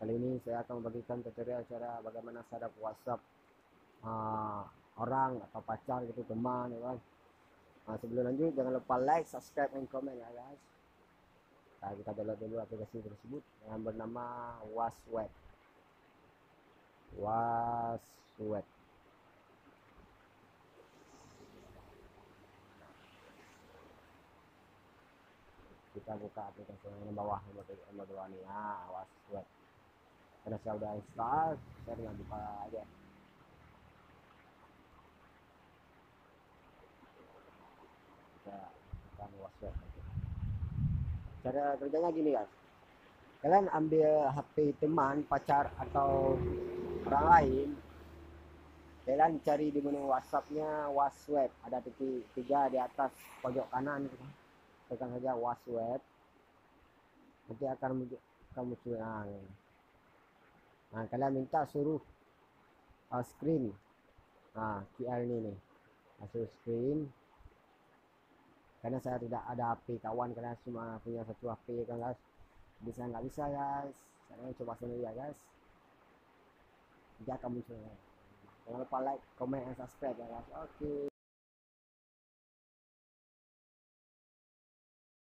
Kali ini saya akan membagikan tutorial cara bagaimana setup WhatsApp uh, orang atau pacar gitu teman ya kan. Nah, sebelum lanjut jangan lupa like, subscribe, dan komen ya guys. Nah, kita download dulu aplikasi tersebut yang bernama WhatsApp. WhatsApp. kita buka aplikasi yang bawah nomor dua nih ya WhatsApp karena saya udah install saya tinggal buka aja. Kita buka cara kerjanya gini guys. Kalian ambil HP teman pacar atau orang lain. Kalian cari di menu WhatsAppnya WhatsApp ada titik tiga di atas pojok kanan. Tekan saja WhatsApp nanti akan kamu curang nah kalian minta suruh uh, screen. Nah QR ini nih masuk screen. Karena saya tidak ada HP kawan kalian cuma punya satu HP kan guys? Bisa nggak bisa guys. Saya coba sendiri ya guys. Dia akan muncul. Jangan lupa like comment dan subscribe ya guys. Oke okay.